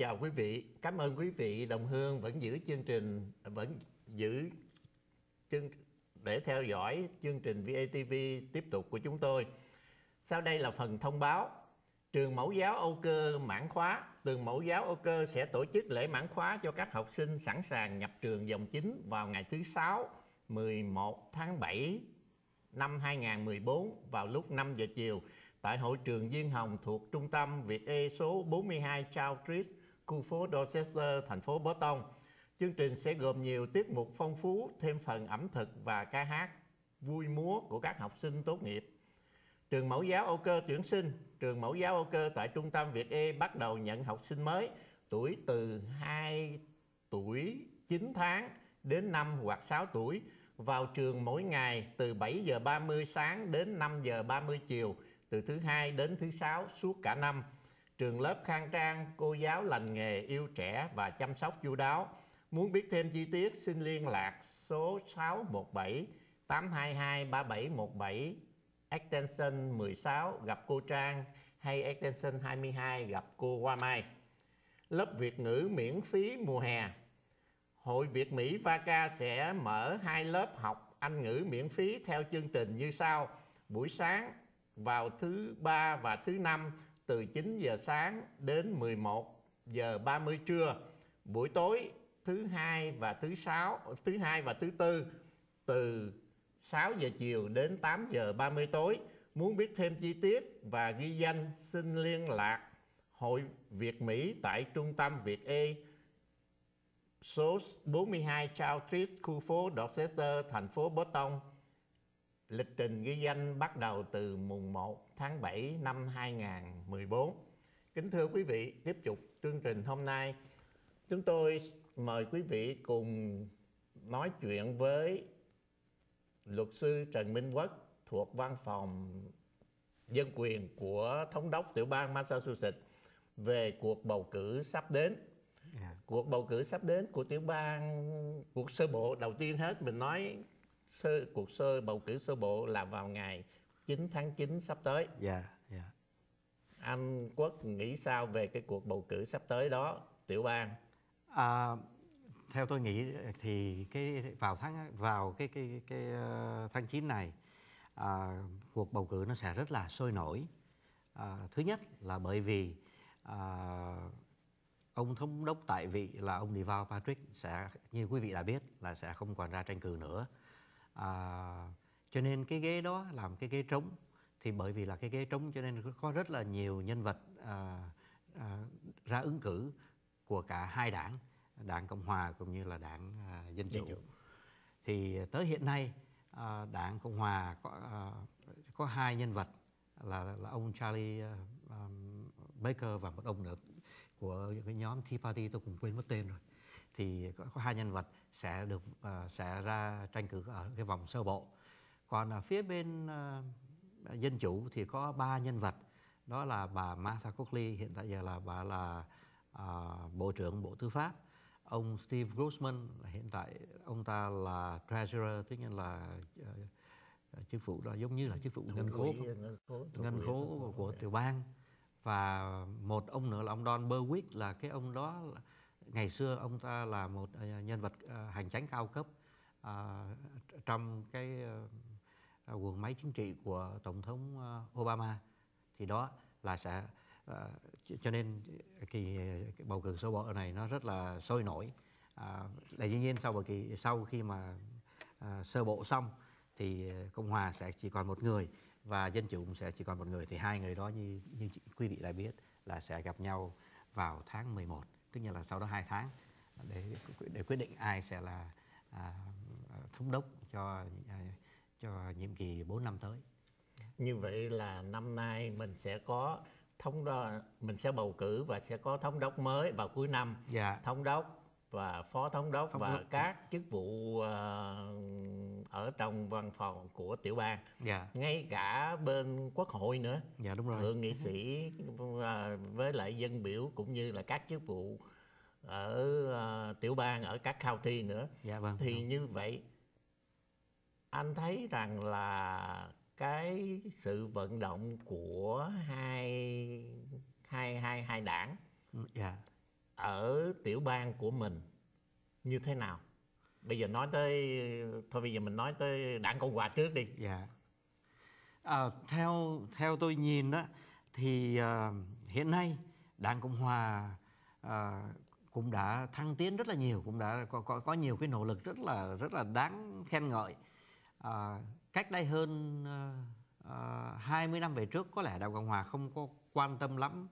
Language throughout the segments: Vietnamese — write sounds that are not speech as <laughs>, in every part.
Chào quý vị. Cảm ơn quý vị đồng hương vẫn giữ chương trình vẫn giữ chương để theo dõi chương trình VATV tiếp tục của chúng tôi. Sau đây là phần thông báo. Trường Mẫu giáo Âu Cơ mãn khóa, trường Mẫu giáo Âu Cơ sẽ tổ chức lễ mãn khóa cho các học sinh sẵn sàng nhập trường dòng chính vào ngày thứ sáu 11 tháng 7 năm 2014 vào lúc 5 giờ chiều tại hội trường Diên Hồng thuộc trung tâm Việt E số 42 Chao Street, khu phố Dorchester, thành phố Boston. Chương trình sẽ gồm nhiều tiết mục phong phú, thêm phần ẩm thực và ca hát vui múa của các học sinh tốt nghiệp. Trường Mẫu giáo Âu Cơ tuyển sinh, trường Mẫu giáo Âu Cơ tại trung tâm Việt E bắt đầu nhận học sinh mới tuổi từ 2 tuổi 9 tháng đến 5 hoặc 6 tuổi vào trường mỗi ngày từ 7 giờ 30 sáng đến 5 giờ 30 chiều từ thứ hai đến thứ sáu suốt cả năm. Trường lớp khang trang, cô giáo lành nghề, yêu trẻ và chăm sóc chu đáo. Muốn biết thêm chi tiết xin liên lạc số 617 822 3717 extension 16 gặp cô Trang hay extension 22 gặp cô Hoa Mai. Lớp Việt ngữ miễn phí mùa hè. Hội Việt Mỹ VACA sẽ mở hai lớp học Anh ngữ miễn phí theo chương trình như sau. Buổi sáng vào thứ ba và thứ năm từ 9 giờ sáng đến 11 giờ 30 trưa. Buổi tối thứ hai và thứ sáu, thứ hai và thứ tư từ 6 giờ chiều đến 8 giờ 30 tối. Muốn biết thêm chi tiết và ghi danh xin liên lạc Hội Việt Mỹ tại Trung tâm Việt E số 42 Charles Street, khu phố Dorchester, thành phố Boston. Lịch trình ghi danh bắt đầu từ mùng 1 tháng 7 năm 2014. Kính thưa quý vị, tiếp tục chương trình hôm nay, chúng tôi mời quý vị cùng nói chuyện với luật sư Trần Minh Quốc thuộc văn phòng dân quyền của thống đốc tiểu bang Massachusetts về cuộc bầu cử sắp đến. Yeah. Cuộc bầu cử sắp đến của tiểu bang, cuộc sơ bộ đầu tiên hết mình nói sơ cuộc sơ bầu cử sơ bộ là vào ngày 9 tháng 9 sắp tới. Dạ, yeah, dạ. Yeah. Anh Quốc nghĩ sao về cái cuộc bầu cử sắp tới đó, tiểu bang? À, theo tôi nghĩ thì cái vào tháng vào cái cái cái, cái uh, tháng 9 này à, cuộc bầu cử nó sẽ rất là sôi nổi. À, thứ nhất là bởi vì à, ông thống đốc tại vị là ông Deval Patrick sẽ như quý vị đã biết là sẽ không còn ra tranh cử nữa. À, cho nên cái ghế đó làm cái ghế trống. Thì bởi vì là cái ghế trống cho nên có rất là nhiều nhân vật à, à, ra ứng cử của cả hai đảng đảng cộng hòa cũng như là đảng à, dân chủ. thì tới hiện nay à, đảng cộng hòa có à, có hai nhân vật là là ông Charlie um, Baker và một ông nữa của cái nhóm Tea Party tôi cũng quên mất tên rồi thì có, có hai nhân vật sẽ được uh, sẽ ra tranh cử ở cái vòng sơ bộ. Còn ở phía bên uh, dân chủ thì có ba nhân vật. Đó là bà Martha Coakley hiện tại giờ là bà là uh, bộ trưởng bộ tư pháp. Ông Steve Grossman hiện tại ông ta là treasurer tức là uh, chức vụ đó giống như là chức vụ ngân khố ngân khố, của tiểu bang. Và một ông nữa là ông Don Berwick là cái ông đó ngày xưa ông ta là một ờ, nhân vật ờ, hành chánh cao cấp ờ, trong cái quần máy chính trị của tổng thống Obama. Thì đó là sẽ cho nên kỳ, bầu cử sơ bộ này nó rất là sôi nổi. À, dĩ nhiên sau bầu kỳ sau khi mà à, sơ bộ xong thì cộng hòa sẽ chỉ còn một người và dân chủ sẽ chỉ còn một người. Thì hai người đó như như quý vị đã biết là sẽ gặp nhau vào tháng 11 tức là sau đó hai tháng để để quyết định ai sẽ là à, thống đốc cho à, cho nhiệm kỳ 4 năm tới. Như vậy là năm nay mình sẽ có thống đốc mình sẽ bầu cử và sẽ có thống đốc mới vào cuối năm dạ. thống đốc và phó thống đốc thống và đốc. các chức vụ uh, ở trong văn phòng của tiểu bang dạ. ngay cả bên quốc hội nữa dạ đúng rồi thượng nghị sĩ uh, với lại dân biểu cũng như là các chức vụ ở uh, tiểu bang ở các county nữa dạ vâng thì như vậy anh thấy rằng là cái sự vận động của hai hai hai hai đảng yeah. Dạ. ở tiểu bang của mình như thế nào bây giờ nói tới thôi bây giờ mình nói tới đảng cộng hòa trước đi. Dạ. À, theo theo tôi nhìn đó thì uh, hiện nay đảng cộng hòa uh, cũng đã thăng tiến rất là nhiều cũng đã có có, có nhiều cái nỗ lực rất là rất là đáng khen ngợi. À, cách đây hơn à, à uh, 20 năm về trước có lẽ đảng cộng hòa không có quan tâm lắm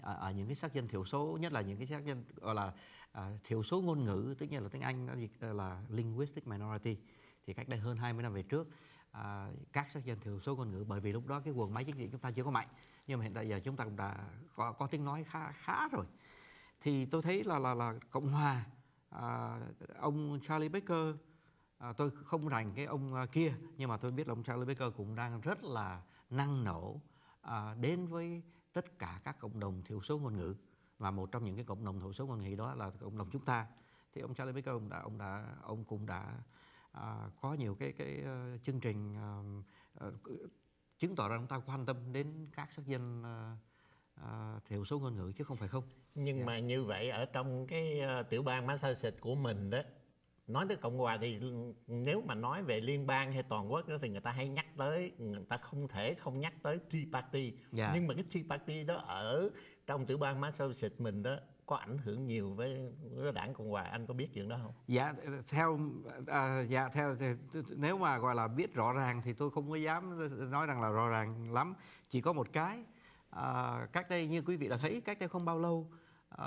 ở, ở những cái sắc dân thiểu số nhất là những cái sắc dân gọi là à, thiểu số ngôn ngữ tức là tiếng Anh nó dịch là linguistic minority thì cách đây hơn 20 năm về trước à, các sắc dân thiểu số ngôn ngữ bởi vì lúc đó cái quần máy chính trị chúng ta chưa có mạnh nhưng mà hiện tại giờ chúng ta cũng đã có, có tiếng nói khá khá rồi. Thì tôi thấy là là là cộng hòa à, ông Charlie Baker à, tôi không rành cái ông à, kia nhưng mà tôi biết là ông Charlie Baker cũng đang rất là năng nổ à, đến với tất cả các cộng đồng thiểu số ngôn ngữ và một trong những cái cộng đồng thiểu số ngôn ngữ đó là cộng đồng chúng ta thì ông Charlie Baker ông đã ông đã ông cũng đã à, có nhiều cái cái uh, chương trình uh, uh, chứng tỏ rằng chúng ta quan tâm đến các sắc dân uh, uh, thiểu số ngôn ngữ chứ không phải không nhưng yeah. Dạ. mà như vậy ở trong cái uh, tiểu bang Massachusetts của mình đó nói tới cộng hòa thì nếu mà nói về liên bang hay toàn quốc đó thì người ta hay nhắc tới người ta không thể không nhắc tới Tea Party yeah. Dạ. nhưng mà cái Tea Party đó ở trong tiểu bang Massachusetts mình đó có ảnh hưởng nhiều với, với đảng cộng hòa. Anh có biết chuyện đó không? Dạ theo à, dạ theo thì, nếu mà gọi là biết rõ ràng thì tôi không có dám nói rằng là rõ ràng lắm. Chỉ có một cái à, cách đây như quý vị đã thấy cách đây không bao lâu à,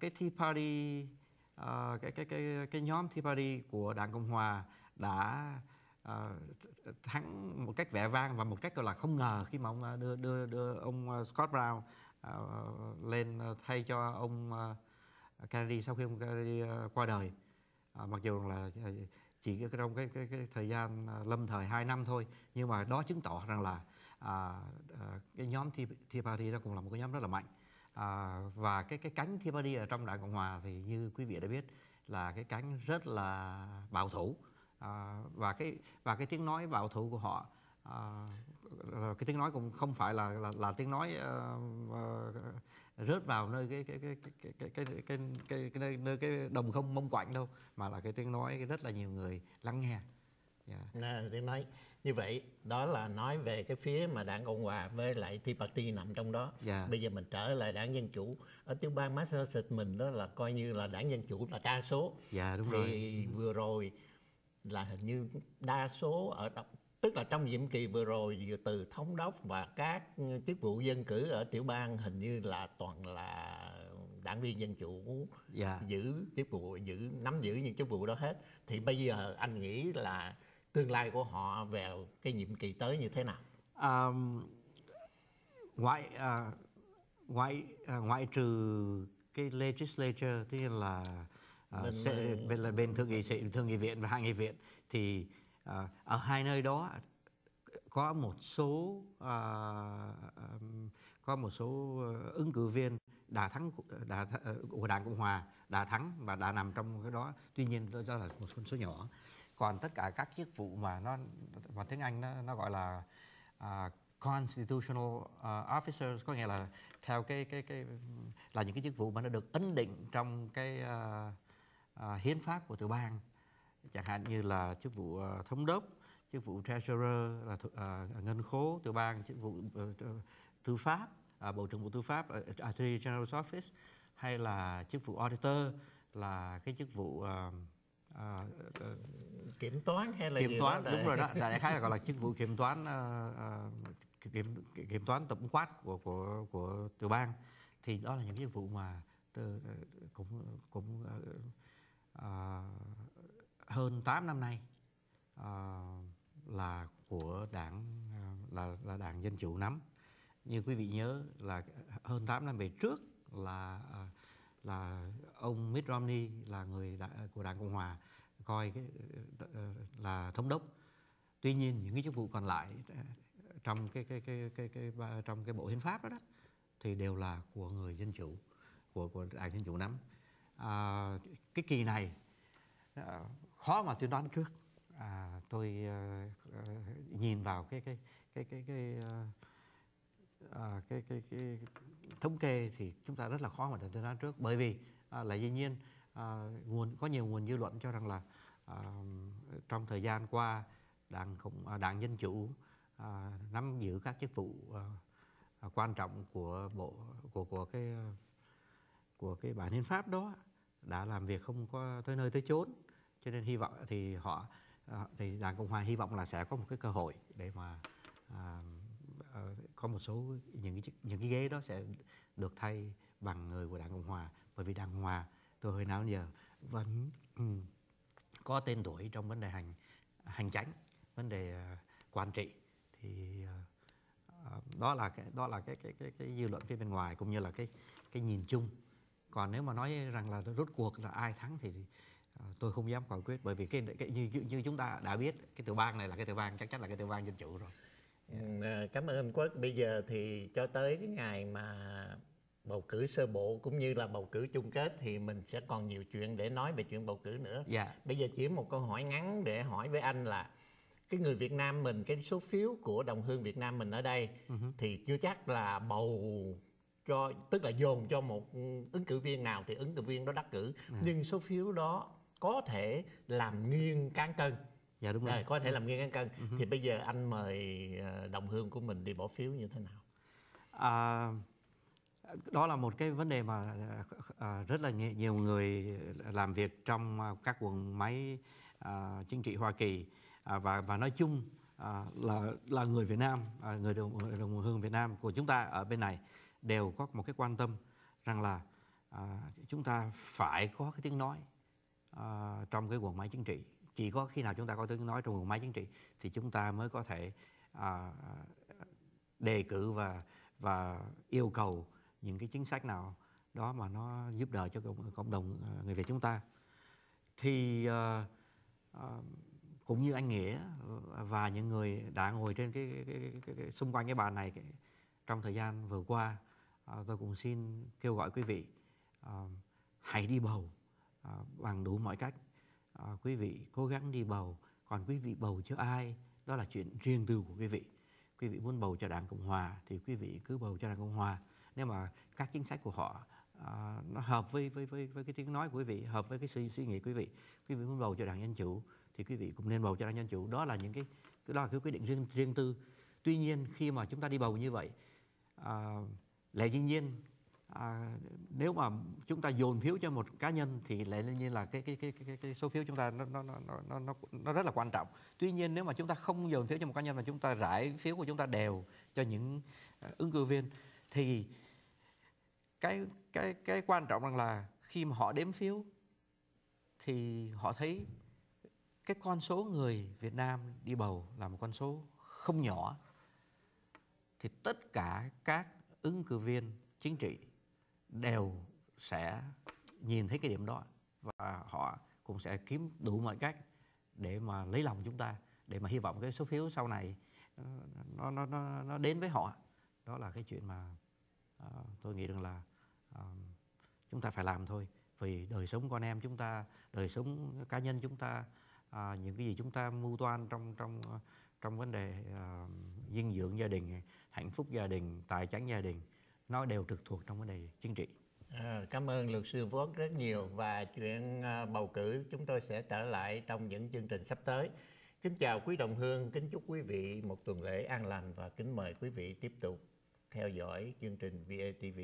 cái Tea Party à, cái cái cái cái nhóm Tea Party của đảng cộng hòa đã à, thắng một cách vẻ vang và một cách gọi là không ngờ khi mà ông à, đưa đưa đưa ông à, Scott Brown À, lên à, thay cho ông à, Kennedy sau khi ông Kennedy qua đời. Mặc dù là chỉ trong cái, cái, cái thời gian lâm thời 2 năm thôi nhưng mà đó chứng tỏ rằng là à, cái nhóm Tea Party đó cũng là một cái nhóm rất là mạnh. À, và cái cái cánh Tea Party ở trong đảng cộng hòa thì như quý vị đã biết là cái cánh rất là bảo thủ. À, và cái và cái tiếng nói bảo thủ của họ à, Ờ, cái tiếng nói cũng không phải là là, là tiếng nói uh, uh, rớt vào nơi cái cái cái cái cái cái cái, cái, cái, nơi, nơi cái đồng không mông quạnh đâu mà là cái tiếng nói rất là nhiều người lắng nghe yeah. tiếng nói như vậy đó là nói về cái phía mà đảng cộng hòa với lại Tea Party nằm trong đó yeah. bây giờ mình trở lại đảng dân chủ ở tiểu bang Massachusetts mình đó là coi như là đảng dân chủ là đa số yeah, đúng thì rồi. vừa rồi là hình như đa số ở tức là trong nhiệm kỳ vừa rồi từ thống đốc và các chức vụ dân cử ở tiểu bang hình như là toàn là đảng viên dân chủ yeah. Dạ. giữ chức vụ giữ nắm giữ những chức vụ đó hết thì bây giờ anh nghĩ là tương lai của họ về cái nhiệm kỳ tới như thế nào um, ngoại uh, ngoại uh, ngoại trừ cái legislature tức là uh, bên, sẽ, bên là bên thượng nghị thượng nghị viện và hạ nghị viện thì à, ở hai nơi đó có một số à, có một số ứng cử viên đã thắng đã của đảng cộng hòa đã thắng và đã nằm trong cái đó. Tuy nhiên đó là một con số nhỏ. Còn tất cả các chức vụ mà nó mà tiếng anh nó, nó gọi là uh, constitutional uh, officers có nghĩa là theo cái cái cái là những cái chức vụ mà nó được ấn định trong cái uh, uh, hiến pháp của tiểu bang chẳng hạn như là chức vụ uh, thống đốc chức vụ treasurer là uh, ngân khố tiểu bang chức vụ uh, tư pháp uh, bộ trưởng bộ tư pháp uh, attorney general's office hay là chức vụ auditor là cái chức vụ uh, uh, uh, kiểm toán hay là kiểm toán đúng rồi đó. <laughs> Đại khái là gọi là chức vụ kiểm toán uh, kiểm kiểm toán tổng quát của của của tiểu bang. Thì đó là những chức vụ mà cũng cũng uh, hơn 8 năm nay uh, là của đảng uh, là là đảng dân chủ nắm. Như quý vị nhớ là hơn 8 năm về trước là uh, là ông Mitt Romney là người đã, của đảng cộng hòa coi cái uh, là thống đốc. Tuy nhiên những cái chức vụ còn lại trong cái cái cái cái cái, cái trong cái bộ hiến pháp đó, đó thì đều là của người dân chủ của của đảng dân chủ nắm. À, cái kỳ này khó mà tôi đoán trước. À, tôi uh, nhìn vào cái cái cái cái cái uh, cái, cái, cái cái thống kê thì chúng ta rất là khó mà tôi nói trước. Bởi vì à, là dĩ nhiên à, nguồn có nhiều nguồn dư luận cho rằng là à, trong thời gian qua đảng cộng à, đảng dân chủ à, nắm giữ các chức vụ à, à quan trọng của bộ của của cái à, của cái bản hiến pháp đó đã làm việc không có tới nơi tới chốn cho nên hy vọng thì họ à, thì đảng cộng hòa hy vọng là sẽ có một cái cơ hội để mà à, ờ, có một số những cái những cái ghế đó sẽ được thay bằng người của đảng cộng hòa. Bởi vì đảng cộng hòa từ hồi nào giờ vẫn um, có tên tuổi trong vấn đề hành hành chánh vấn đề uh, quản trị. Thì uh, đó là cái đó là cái cái cái cái dư luận phía bên ngoài cũng như là cái cái nhìn chung. Còn nếu mà nói rằng là rốt cuộc là ai thắng thì thì tôi không dám quả quyết bởi vì cái, cái như như chúng ta đã biết cái tiểu bang này là cái tiểu bang chắc chắn là cái tiểu bang dân chủ rồi yeah. cảm ơn anh quốc bây giờ thì cho tới cái ngày mà bầu cử sơ bộ cũng như là bầu cử chung kết thì mình sẽ còn nhiều chuyện để nói về chuyện bầu cử nữa. Dạ. Bây giờ chỉ một câu hỏi ngắn để hỏi với anh là cái người Việt Nam mình cái số phiếu của đồng hương Việt Nam mình ở đây uh-huh. thì chưa chắc là bầu cho tức là dồn cho một ứng cử viên nào thì ứng cử viên đó đắc cử uh-huh. nhưng số phiếu đó có thể làm nghiêng cán cân. Dạ đúng rồi. À, có thể làm nghiêng cán cân. Uh-huh. thì bây giờ anh mời ờ, đồng hương của mình đi bỏ phiếu như thế nào? À, đó là một cái vấn đề mà à, rất là nhiều người làm việc trong à, các quận máy à, chính trị Hoa Kỳ. À, và và nói chung à, là là người Việt Nam à, người đồng, đồng hương Việt Nam của chúng ta ở bên này đều có một cái quan tâm rằng là à, chúng ta phải có cái tiếng nói À, trong cái quần máy chính trị. Chỉ có khi nào chúng ta có tiếng nói trong quần máy chính trị thì chúng ta mới có thể à, đề cử và và yêu cầu những cái chính sách nào đó mà nó giúp đỡ cho cộng, cộng đồng à, người Việt chúng ta. Thì uh, uh, cũng như anh nghĩa và những người đã ngồi trên cái, cái, cái, cái xung quanh cái bàn này cái, trong thời gian vừa qua uh, tôi cũng xin kêu gọi quý vị uh, hãy đi bầu. À, bằng đủ mọi cách. À, quý vị cố gắng đi bầu. Còn quý vị bầu cho ai đó là chuyện riêng tư của quý vị. Quý vị muốn bầu cho đảng cộng hòa thì quý vị cứ bầu cho đảng cộng hòa. Nếu mà các chính sách của họ à, nó hợp với với với với cái tiếng nói của quý vị hợp với cái suy suy nghĩ của quý vị quý vị muốn bầu cho đảng dân chủ thì quý vị cũng nên bầu cho đảng dân chủ. Đó là những cái cái đó là cái quyết định riêng riêng tư. Tuy nhiên khi mà chúng ta đi bầu như vậy à, lẽ dĩ nhiên à, nếu mà chúng ta dồn phiếu cho một cá nhân thì lẽ dĩ nhiên là cái cái cái cái, cái số phiếu chúng ta nó nó nó nó nó nó rất là quan trọng. Tuy nhiên nếu mà chúng ta không dồn phiếu cho một cá nhân mà chúng ta rải phiếu của chúng ta đều cho những uh, ứng cử viên thì cái cái cái quan trọng rằng là khi mà họ đếm phiếu thì họ thấy cái con số người Việt Nam đi bầu là một con số không nhỏ. Thì tất cả các ứng cử viên chính trị đều sẽ nhìn thấy cái điểm đó và họ cũng sẽ kiếm đủ mọi cách để mà lấy lòng chúng ta để mà hy vọng cái số phiếu sau này ờ, nó nó nó nó đến với họ. Đó là cái chuyện mà uh, tôi nghĩ rằng là uh, chúng ta phải làm thôi. Vì đời sống con em chúng ta đời sống cá nhân chúng ta uh, những cái gì chúng ta mưu toan trong trong trong vấn đề uh, dinh dưỡng gia đình hạnh phúc gia đình tài chánh gia đình nó đều trực thuộc trong vấn đề chính trị À, cảm ơn luật sư Vốt rất nhiều và chuyện à, bầu cử chúng tôi sẽ trở lại trong những chương trình sắp tới. Kính chào quý đồng hương, kính chúc quý vị một tuần lễ an lành và kính mời quý vị tiếp tục theo dõi chương trình VATV.